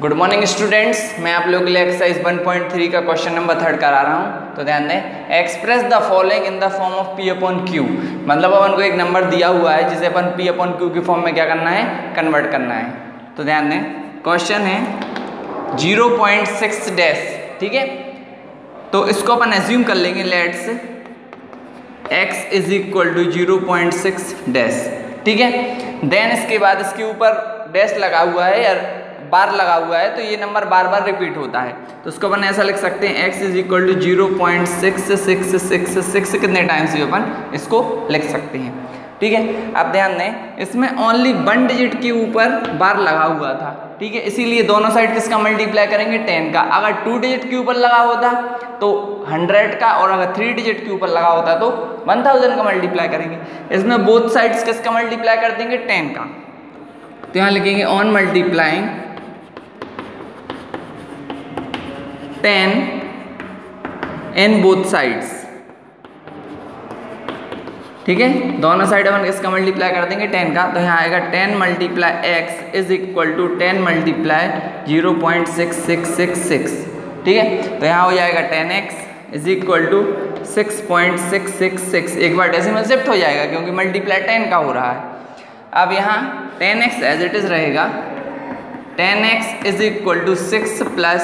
Good morning students मैं आप लोगों के लिए एक्सरसाइज 1.3 का क्वेश्चन नंबर थर्ड करा रहा हूँ। तो ध्यान दें express the following in the form of p upon q मतलब अपन को एक नंबर दिया हुआ है, जिसे अपन पी अपॉन क्यू की फॉर्म में क्या करना है? कन्वर्ट करना है। तो ध्यान दें क्वेश्चन है ज़ीरो पॉइंट सिक्स डैश ठीक है? तो इसको अपन एज्यूम कर लेंगे let's x is equal to zero point six dash ठीक है? देन इसके बाद इसके ऊपर डैश लगा हुआ है या बार लगा हुआ है तो ये नंबर बार बार रिपीट होता है। तो उसको अपन ऐसा लिख सकते हैं, x is equal to zero point six six six six कितने टाइम्स भी अपन इसको लिख सकते हैं। ठीक है, अब ध्यान दें, इसमें ओनली वन डिजिट के ऊपर बार लगा हुआ था। ठीक है, इसीलिए दोनों साइड किसका मल्टीप्लाई करेंगे? टेन का। अगर टू डिजिट के ऊपर लगा होता तो हंड्रेड का, और अगर थ्री डिजिट के ऊपर लगा होता तो वन थाउज़ेंड का मल्टीप्लाई करेंगे। इसमें बोथ साइड्स किसका मल्टीप्लाई कर देंगे? टेन का। तो यहाँ लिखेंगे on multiplying ten on both sides ठीक है? दोनों साइड अपन इसका मल्टीप्लाई कर देंगे टेन का। तो यहाँ आएगा ten multiply x is equal to ten multiply zero point six six six six ठीक है? तो यहाँ हो जाएगा ten x is equal to six point six six six एक बार डेसिमल शिफ्ट हो जाएगा क्योंकि मल्टीप्लाई टेन का हो रहा है। अब यहाँ ten x as it is रहेगा। Ten x is equal to six plus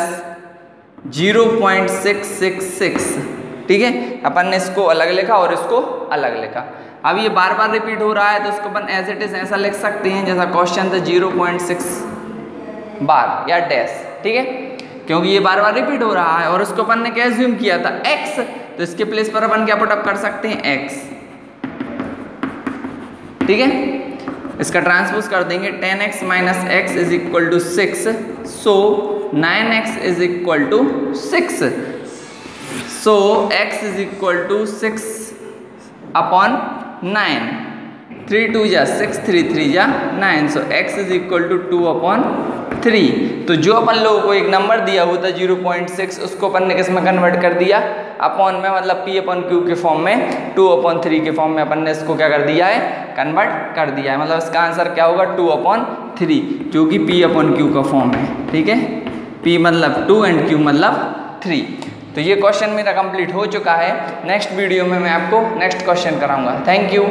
zero point six six six. ठीक है? अपन ने इसको अलग लिखा और इसको अलग लिखा। अब ये बार बार रिपीट हो रहा है तो इसको अपन एज इट इज़ ऐसा लिख सकते हैं, जैसा क्वेश्चन था, ज़ीरो पॉइंट सिक्स बार या डैश ठीक है? क्योंकि ये बार बार रिपीट हो रहा है और उसको अपन ने क्या ज्यूम किया था? एक्स तो इसके प्लेस पर अपन क्या पुटअप कर सकते हैं? एक्स ठीक है? इसका ट्रांसपोज कर देंगे ten x minus x is equal to six, so nine x is equal to six, so x is equal to six upon nine, three two जा सिक्स, थ्री थ्री जा nine, so x is equal to two upon three. तो जो अपन लोगों को एक number दिया हुआ था ज़ीरो पॉइंट सिक्स, उसको अपन ने किसमें कन्वर्ट कर दिया? अपॉन में मतलब पी अपॉन क्यू के फॉर्म में, टू अपॉन थ्री के फॉर्म में अपन ने इसको क्या कर दिया है? कन्वर्ट कर दिया है। मतलब इसका आंसर क्या होगा? टू अपॉन थ्री क्योंकि पी अपॉन क्यू का फॉर्म है, ठीक है? पी मतलब टू एंड क्यू मतलब थ्री तो ये क्वेश्चन मेरा कंप्लीट हो चुका है। नेक्स्ट वीडियो में मैं आपको नेक्स्ट क्वेश्चन कराऊँगा। Thank you